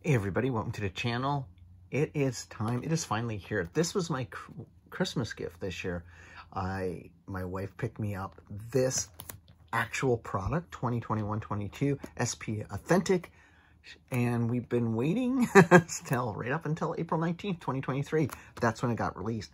Hey everybody, welcome to the channel. It is time, it is finally here. This was my Christmas gift this year. I, my wife picked me up this actual product, 2021-22 SP Authentic, and we've been waiting still right up until April 19th, 2023. That's when it got released.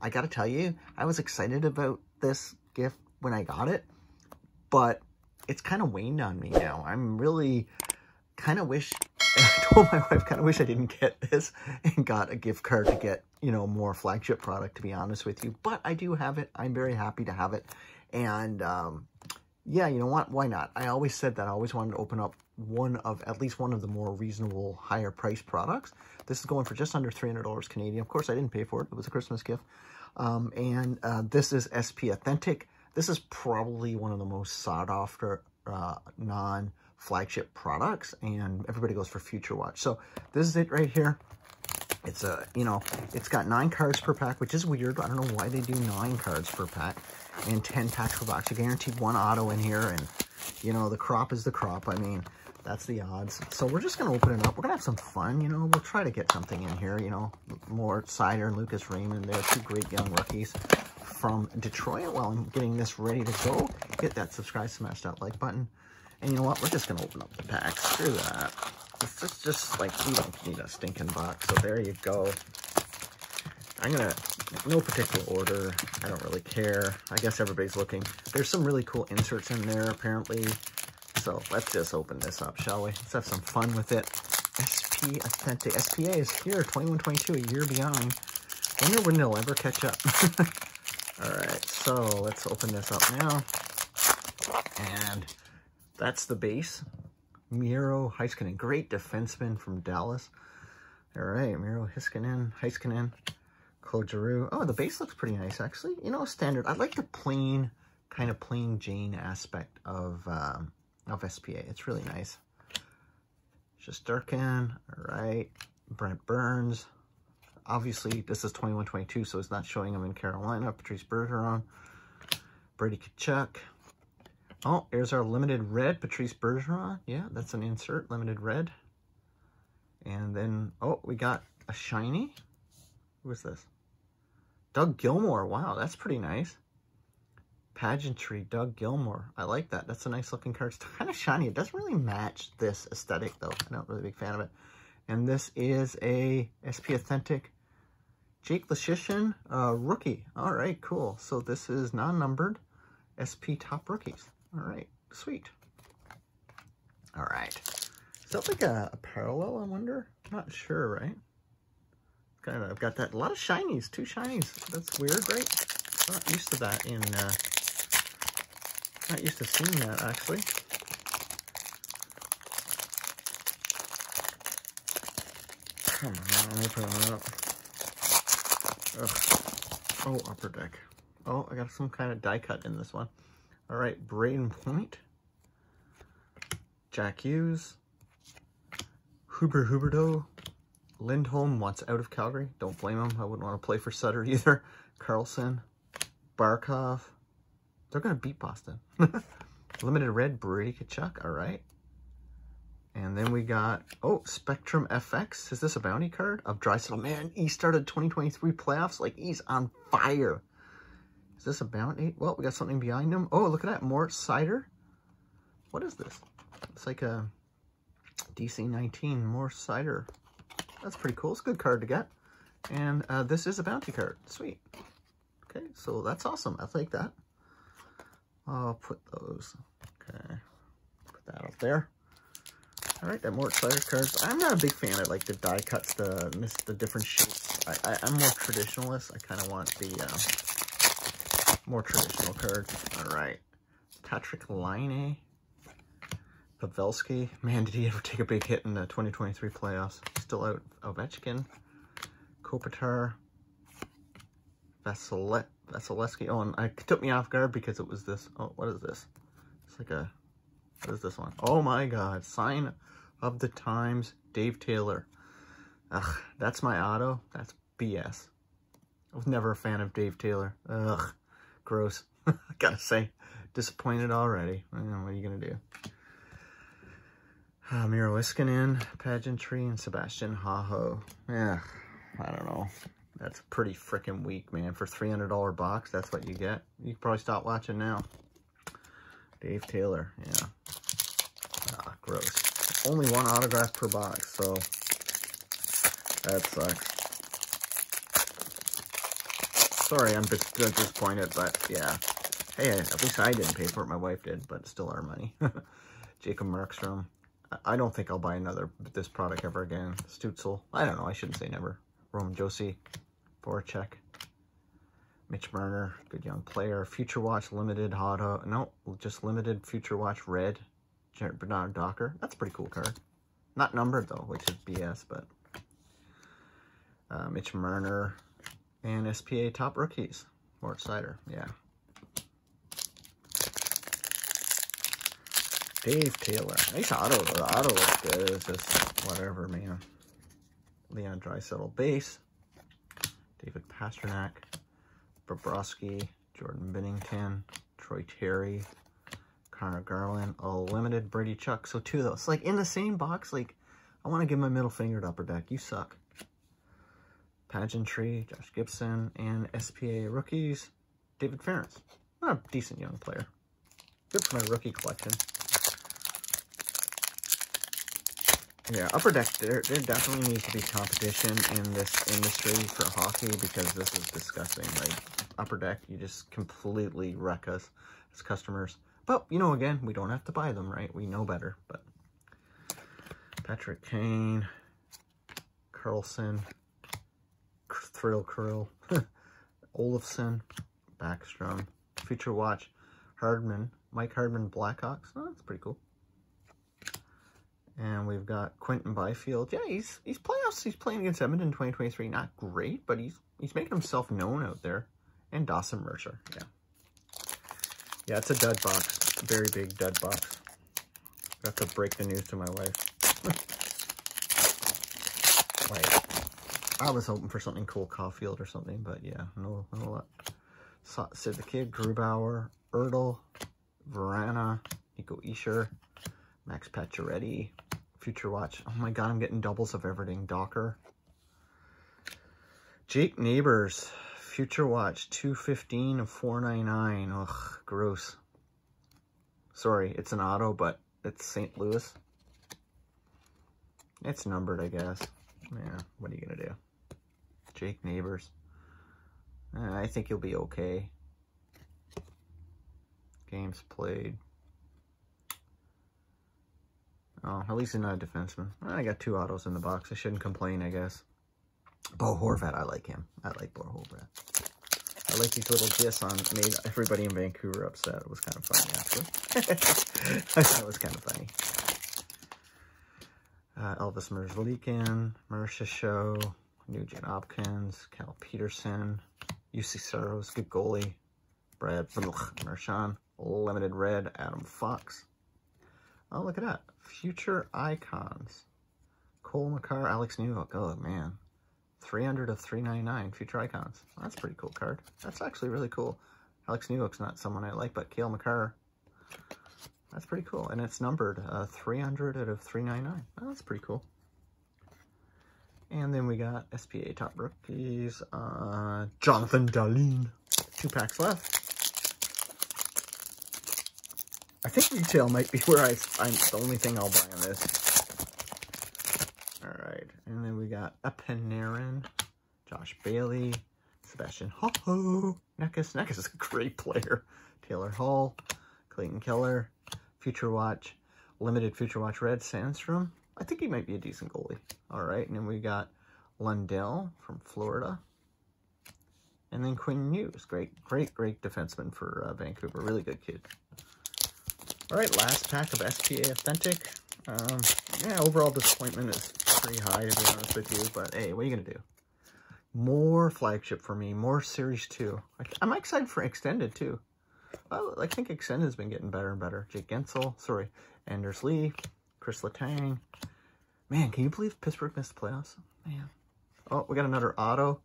I gotta tell you, I was excited about this gift when I got it, but it's kind of waned on me now. I'm really kind of wish and I told my wife, kind of wish I didn't get this and got a gift card to get, you know, more flagship product, to be honest with you. But I do have it. I'm very happy to have it. And, um, yeah, you know what? Why not? I always said that I always wanted to open up one of, at least one of the more reasonable, higher price products. This is going for just under $300 Canadian. Of course, I didn't pay for it. It was a Christmas gift. Um, and uh, this is SP Authentic. This is probably one of the most sought after uh, non flagship products and everybody goes for Future Watch. So this is it right here. It's a, you know, it's got nine cards per pack, which is weird. I don't know why they do nine cards per pack and 10 packs per box. You guaranteed one auto in here and, you know, the crop is the crop. I mean, that's the odds. So we're just going to open it up. We're going to have some fun, you know. We'll try to get something in here, you know. Moritz Seider and Lucas Raymond. They're two great young rookies from Detroit. While I'm getting this ready to go, hit that subscribe, smash that like button. And you know what? We're just going to open up the packs. Screw that. It's just, just like, we don't need a stinking box. So there you go. I'm going to, no particular order. I don't really care. I guess everybody's looking. There's some really cool inserts in there, apparently. So let's just open this up, shall we? Let's have some fun with it. SP Authentic. SPA is here, 2122, a year behind. wonder when they'll ever catch up. All right, so let's open this up now. And that's the base. Miro Heiskanen, great defenseman from Dallas. All right, Miro Heiskanen, Heiskanen, Claude Giroux. Oh, the base looks pretty nice, actually. You know, standard. I like the plain, kind of plain Jane aspect of um, of SPA. It's really nice. Shesterkin, all right. Brent Burns. Obviously, this is 21-22, so it's not showing him in Carolina. Patrice Bergeron. Brady Tkachuk. Oh, here's our limited red, Patrice Bergeron. Yeah, that's an insert, limited red. And then, oh, we got a shiny. Who is this? Doug Gilmour. Wow, that's pretty nice. Pageantry, Doug Gilmour. I like that. That's a nice looking card. It's kind of shiny. It doesn't really match this aesthetic, though. I'm not really a big fan of it. And this is a SP Authentic Jake Leschyshyn uh, rookie. All right, cool. So this is non-numbered SP Top Rookies. All right, sweet. All right. Is that like a, a parallel, I wonder? Not sure, right? Kind of, I've got that, a lot of shinies, two shinies. That's weird, right? Not used to that in, uh, not used to seeing that, actually. Come on, open it up. Ugh. Oh, upper deck. Oh, I got some kind of die cut in this one. All right, Brayden Point, Jack Hughes, Huber Huberdeau, Lindholm wants out of Calgary. Don't blame him. I wouldn't want to play for Sutter either. Carlson, Barkov. They're going to beat Boston. Limited Red, Brady Tkachuk. All right. And then we got, oh, Spectrum FX. Is this a bounty card? Of Draisaitl. Man, he started 2023 playoffs like he's on fire. Is this a bounty? Well, we got something behind him. Oh, look at that. Moritz Seider. What is this? It's like a DC 19 Moritz Seider. That's pretty cool. It's a good card to get. And uh, this is a bounty card. Sweet. Okay, so that's awesome. I like that. I'll put those. Okay. Put that up there. All right, that Moritz Seider cards. I'm not a big fan of like the die cuts, the the different shapes. I, I, am more traditionalist. I kind of want the uh, more traditional cards. All right. Patrik Laine. Pavelski. Man, did he ever take a big hit in the 2023 playoffs. Still out. Ovechkin. Kopitar. Vasilek. Vasilevsky. Oh, and it took me off guard because it was this. Oh, what is this? It's like a... What is this one? Oh my god. Sign of the Times. Dave Taylor. Ugh, that's my auto. That's BS. I was never a fan of Dave Taylor. Ugh. Gross. Gotta say, disappointed already. what are you gonna do? Uh, Miro Heiskanen, Pageantry, and Sebastian Aho. Yeah, I don't know. That's pretty freaking weak, man. For $300 box, that's what you get. You probably stop watching now. Dave Taylor, yeah. Ah, gross. Only one autograph per box, so that sucks. Sorry, I'm just disappointed, but yeah. Hey, at least I didn't pay for it. My wife did, but still our money. Jacob Markstrom. I don't think I'll buy another this product ever again. Stützle. I don't know. I shouldn't say never. Roman Josi. Voracek. Mitch Marner. Good young player. Future Watch Limited Auto. No, just Limited Future Watch Red. Bernard Docker. That's a pretty cool card. Not numbered, though, which is BS, but... Uh, Mitch Marner. And SPA Top Rookies. Moritz Seider. Yeah. Dave Taylor. Nice auto. The auto looks good. It's just whatever, man. Leon Draisaitl base. David Pastrnak. Bobrovsky. Jordan Binnington. Troy Terry. Conor Garland. A limited Brady Chuck. So two of those. Like in the same box, like I want to give my middle finger to Upper Deck. You suck. Pageantry, Josh Gibson, and SPA rookies, David Farrance. a decent young player. Good for my rookie collection. Yeah, Upper Deck, there, there definitely needs to be competition in this industry for hockey because this is disgusting. Like, Upper Deck, you just completely wreck us as customers. But, you know, again, we don't have to buy them, right? We know better, but... Patrick Kane, Carlson, Thrill Curl, Olofsson, Backstrom, Future Watch, Hardman, Mike Hardman Blackhawks. Oh, that's pretty cool. And we've got Quinton Byfield. Yeah, he's he's playoffs. He's playing against Edmonton 2023. Not great, but he's he's making himself known out there. And Dawson Mercer. Yeah. Yeah, it's a dud box. Very big dud box. I have to break the news to my wife. like, I was hoping for something cool, Caulfield or something, but yeah, no, no luck. Sid the Kid, Grubauer, Hertl, Vrana, Nico Hischier, Max Pacioretty, Future Watch. Oh my god, I'm getting doubles of everything. Docker. Jake Neighbors, Future Watch, 215 of 499. Ugh, gross. Sorry, it's an auto, but it's St. Louis. It's numbered, I guess. Yeah, what are you going to do? Jake Neighbors. Uh, I think he'll be okay. Games played. Oh, at least he's not a defenseman. I got two autos in the box. I shouldn't complain, I guess. Bo Horvat, I like him. I like Bo Horvat. I like these little diss on made everybody in Vancouver upset. It was kind of funny, actually. I thought it was kind of funny. Uh, Elvis Merzlikin, Marisha Show, Nugent Hopkins, Cal Petersen, Juuse Saros, good goalie, Brad Marchand, Limited Red, Adam Fox. Oh, look at that. Future Icons. Cale Makar, Alex Newhook. Oh, man. 300 of 399 Future Icons. That's pretty cool card. That's actually really cool. Alex Newhook's not someone I like, but Cale Makar. That's pretty cool. And it's numbered uh, 300 out of 399. Oh, that's pretty cool. And then we got SPA Top Rookies. Uh, Jonathan Dahlen. Two packs left. I think retail might be where I, I'm the only thing I'll buy on this. All right, and then we got a Josh Bailey, Sebastian Aho, Necas. Necas is a great player. Taylor Hall, Clayton Keller, Future Watch, Limited Future Watch Red, Sandstrom. I think he might be a decent goalie. All right, and then we got Lundell from Florida. And then Quinn Hughes, great, great, great defenseman for uh, Vancouver. Really good kid. All right, last pack of SPA Authentic. Um, yeah, overall disappointment is pretty high, to be honest with you. But hey, what are you going to do? More flagship for me. More Series 2. I'm excited for Extended, too. Well, I think Extended has been getting better and better. Jake Guentzel, Sorry. Anders Lee. Chris Letang. Man, can you believe Pittsburgh missed the playoffs? Man. Oh, we got another auto.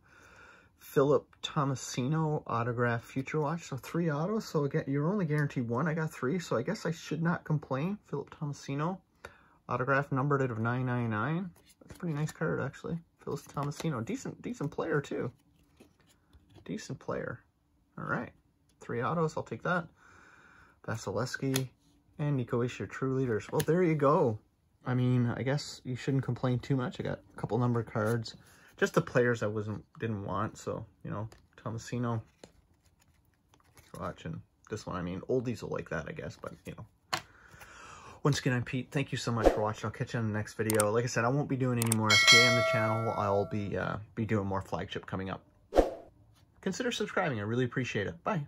Philip Tomasino autograph Future Watch. So three autos. So again, you're only guaranteed one. I got three. So I guess I should not complain. Philip Tomasino Autograph numbered out of 999. That's a pretty nice card, actually. Philip Tomasino. Decent, decent player, too. Decent player. All right. Three autos. I'll take that. Vasilevsky and Nico Hischier, true leaders. Well, there you go. I mean, I guess you shouldn't complain too much. I got a couple number cards. Just the players I wasn't didn't want. So, you know, Tomasino. Watching this one. I mean, oldies will like that, I guess. But, you know. Once again, I'm Pete. Thank you so much for watching. I'll catch you on the next video. Like I said, I won't be doing any more SPA on the channel. I'll be, uh, be doing more flagship coming up. Consider subscribing. I really appreciate it. Bye.